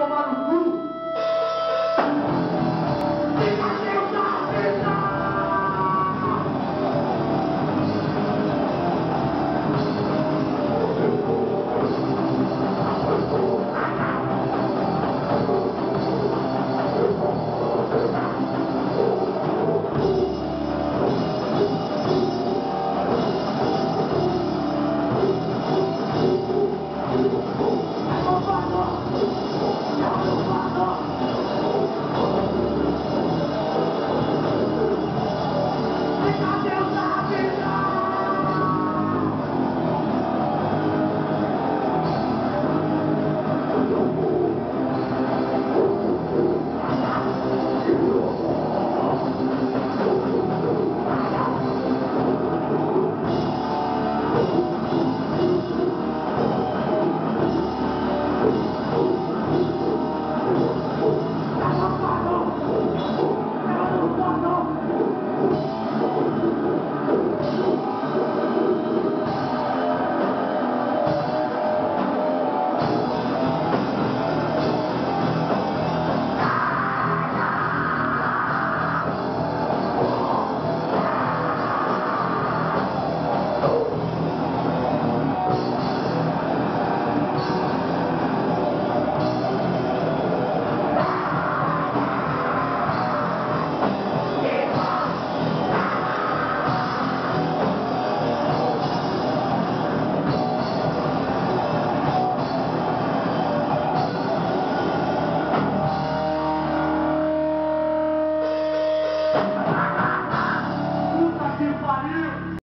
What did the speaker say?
tomar no